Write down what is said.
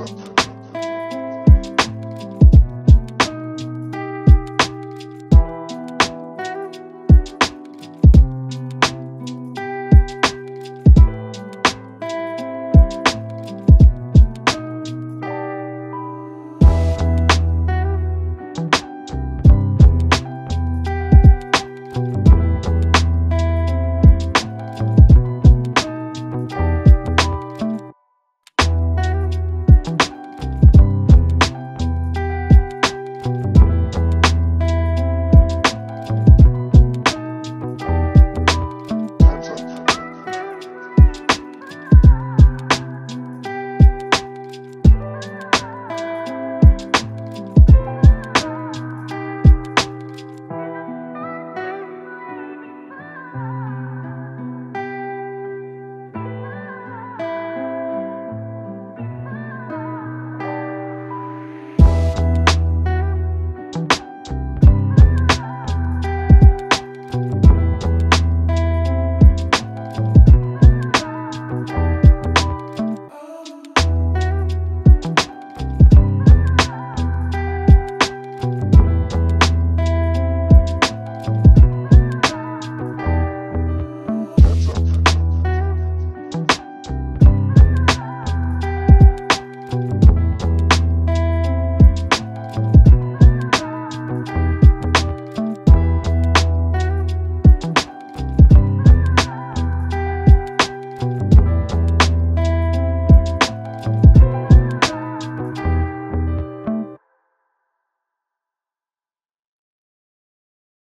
up